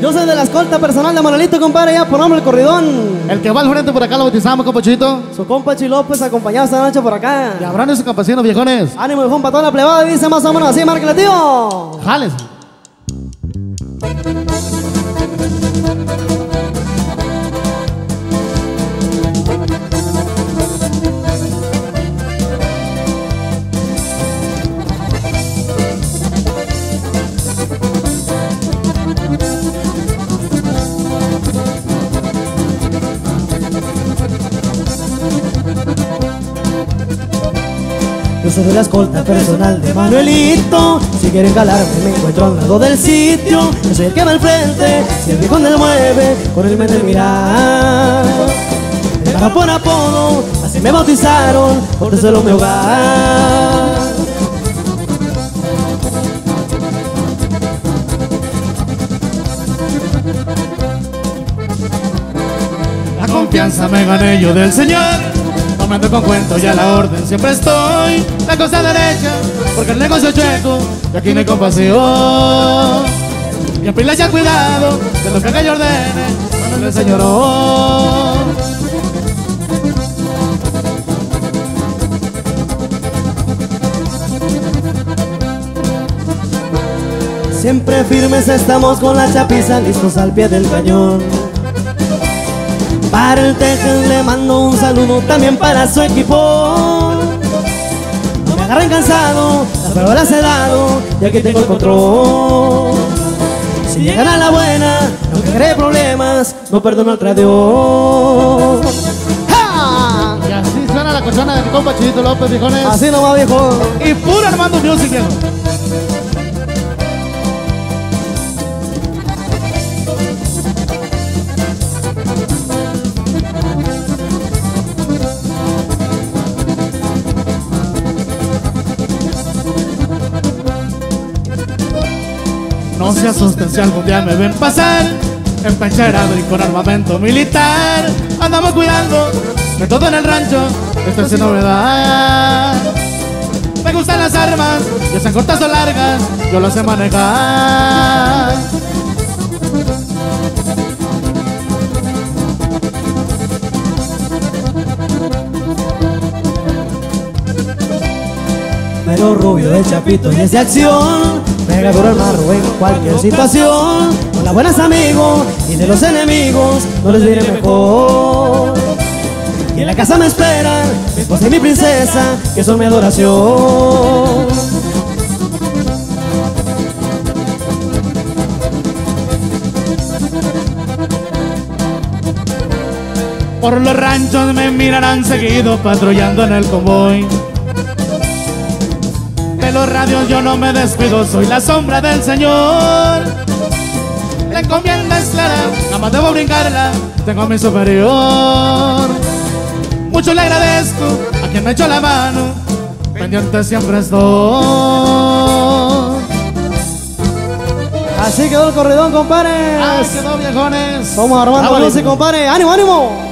Yo soy de la escolta personal de Manuelito, compadre, ya ponamos el corridón. El que va al frente por acá lo bautizamos, compa Chuyito. Su compa Chilópez acompañado esta noche por acá. Y habrán esos campesinos viejones. Ánimo, viejón, para toda la plebada, dice más o menos así, márquele, tío. Jales. Yo soy la escolta personal de Manuelito. Si quieren calarme, me encuentro a un lado del sitio. Yo soy el que va al frente, si el viejo me mueve, con el mente mirar. Me pagan por apodo, así me bautizaron, por solo mi hogar. La confianza me gané yo del Señor. No me ando con cuentos y a la orden siempre estoy. La cosa derecha, porque el negocio es chueco y aquí no hay compasión. Y en ya cuidado de lo que haga y ordene, Manuel el señorón. Siempre firmes estamos con la chapiza, listos al pie del cañón. Para el Tejen le mando un saludo también para su equipo. No me agarren cansado, las pruebas he dado y aquí tengo el control. Si llegan a la buena, no cree problemas, no perdono al. ¡Ja! Y así suena la cochona de mi compa Chuyito López, viejones. Así nomás viejo. Y puro Armando Music, viejo. No se asusten si algún día me ven pasar. Empecharado y con armamento militar. Andamos cuidando de todo en el rancho. Esto es novedad. Me gustan las armas Ya sean cortas o largas Yo las sé manejar Pero rubio de chapito y es de acción. Pega duro el marro en cualquier situación. Con las buenas amigos y de los enemigos No les diré mejor. Y en la casa me esperan Mi esposa y mi princesa Que son mi adoración. Por los ranchos me mirarán seguido Patrullando en el convoy los radios yo no me descuido Soy la sombra del Señor La encomienda es clara Jamás debo brincarla Tengo a mi superior Mucho le agradezco A quien me echó la mano Pendiente siempre estoy Así quedó el corredón, compadre ¡Ah, quedó viejones! Somos Armando. Lucy, compadre ¡Ánimo, ánimo!